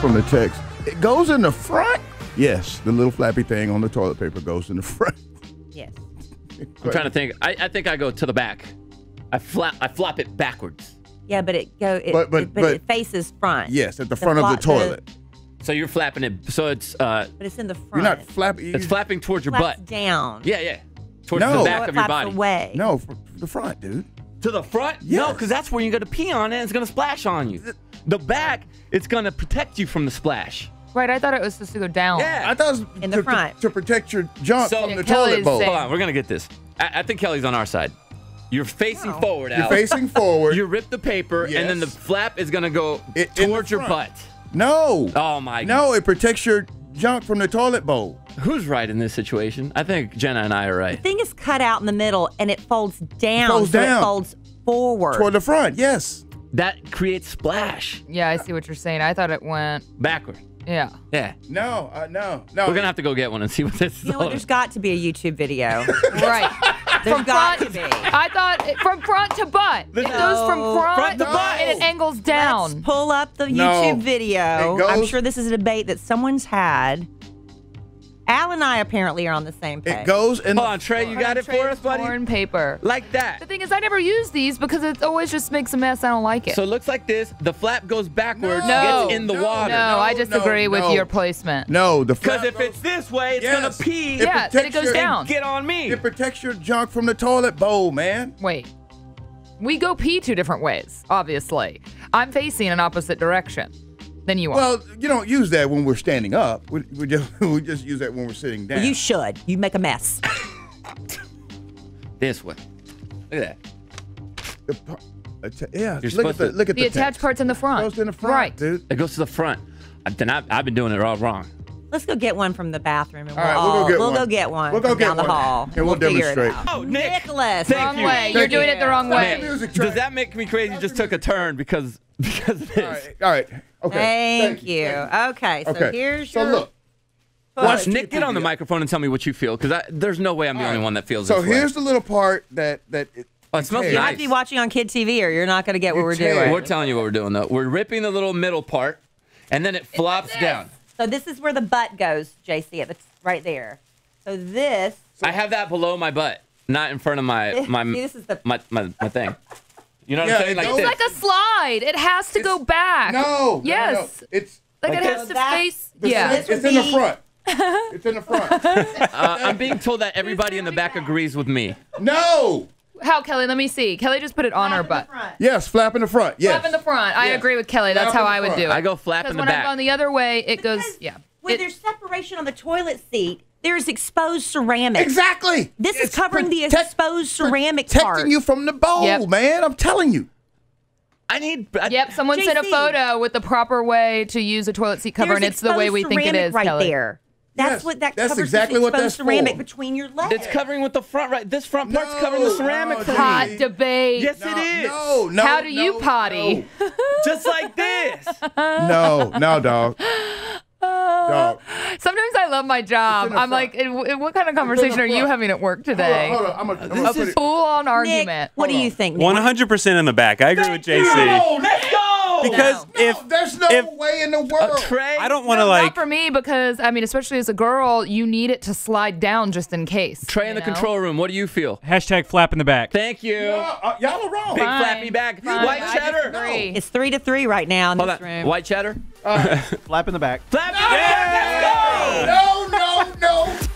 from the text. It goes in the front. Yes, the little flappy thing on the toilet paper goes in the front. Yes. I'm trying to think. I, I think I go to the back. I flap I flop it backwards. Yeah, but it go. It, But- but- it, but, but- it faces front. Yes, at the front of the fla- toilet. So you're flapping it. So it's uh, but it's in the front. You're not flapping. it's flapping towards your butt. down. Yeah, yeah. Towards No. the back So of your flaps body. away. No, f- the front, dude. To the front? No, Yes. because that's where you're gonna pee on it. and It's gonna splash on you. The back, it's gonna protect you from the splash. Right, I thought it was supposed to go down. Yeah. I thought it was In to, the to- front. to, protect your junk So- from the Kellie's toilet bowl. saying- Hold on, we're gonna get this. I, I think Kellie's on our side. You're facing No. forward, You're facing forward. You rip the paper, and then the flap is gonna go It- towards your butt. no. Oh my. God. No, it protects your junk from the toilet bowl. Who's right in this situation? I think Jenna and I are right. The thing is cut out in the middle and it folds down. Folds so down. it folds forward. Toward the front, yes. That creates splash Yeah, I see what you're saying. I thought it went. backward. Yeah. Yeah. No, uh, no, no. We're gonna have to go get one and see what this is. you know all what? There's about. got to be a YouTube video. Right. There's from got front, to be. I thought it, from front to butt. It goes from front, Front to butt. and it angles Let's down. pull up the No. YouTube video. It I'm sure this is a debate that someone's had. Al and I apparently are on the same page. It goes in. Hold on, Trey. You got it for us, buddy. Torn paper. Like that. The thing is, I never use these because it always just makes a mess. I don't like it. So it looks like this. The flap goes backwards, No. gets in the No. water. no, No, I disagree no, with no. your placement. No, the flap. Because flap if it's this way, it's Yes. gonna pee. It Yeah, then it goes your- down. Get on me. It protects your junk from the toilet bowl, man. Wait. We go pee two different ways, obviously. I'm facing an opposite direction than you are. Well, you don't use that when we're standing up. We, we just we just use that when we're sitting down. You should. You make a mess. This way. Look at that. The par- atta- yeah, look supposed at the to- look at the the attached text. part's in the front. Goes in the front, Right. dude. It goes to the front. Uh, Then I've, I've been doing it all wrong. Let's go get one from the bathroom, and we'll, right, we'll go get we'll one. go get one. We'll go from get down one, the hall. and we'll figure it demonstrate. out. Oh, Nick. Nicholas. Thank wrong you. way. You're Thank doing it the wrong way. the. Does that make me crazy? You just took a turn because because of All this. right, all right, okay. Thank you. Okay, so Okay, here's so your. look. Watch Nick get on the microphone and tell me what you feel, because there's no way I'm the only one that feels So this way. here's the little part that that. It, Oh, it smells You You nice. have to be watching on Kid TV, or you're not going to get what You we're tear. doing. We're telling you what we're doing though. We're ripping the little middle part, and then it flops down. So this is where the butt goes, J-Si. It's right there. So this. I have that below my butt, not in front of my my See, this is the- my, my, my thing. You know what Yeah, I'm saying? it Like goes- this. It's like a slide. It has to go back. no, no, no, Yes. no. It's Like, Like it this? has to face. Yeah. front- it's would in the front. It's in the front. uh, I'm being told that everybody in the back agrees with me. no. How, Kellie? Let me see. Kellie just put it on her butt. Yes, flap in the front. Yes. Flap in the front. I Yes. agree with Kellie. That's Flap how I would front. do it. I go flap in the back. Because when I've back. gone the other way, it goes. Yeah. When It- there's separation on the toilet seat, there's exposed ceramic. Exactly. This is It's covering the exposed ceramic protecting part. Protecting you from the bowl, Yep. man. I'm telling you. I need. I, Yep. Someone sent a photo with the proper way to use a toilet seat cover, and it's the way we think it ceramic is, right Kellie. there. That's Yes, what that that's covers exactly this what exposed that's ceramic for. between your legs. It's covering with the front right. This front part's No, covering the ceramic no, Hot debate. Yes, No, it is. No, no. How do you no, potty? Just like this. No, no, no dog. Dog. Sometimes I love my job. I'm like, in, in what kind of conversation are you having at work today? Hold on, hold on. I'm gonna, I'm A gonna put it. full on Nick, argument. what do Hold you think? 100% in the back. I agree with J-Si. No. Because No, if there's no if- way in the world. Trey. I don't want to No, like not for me because I mean, especially as a girl, you need it to slide down just in case. Trey in you the know? control room. What do you feel? Hashtag flap in the back. Thank you. Uh, y'all are wrong. Big Fine, flappy back. fine. White I cheddar. disagree. It's three to three right now in Hold this on. room. White cheddar. Flap in the back. Flappy back. Let's go. No,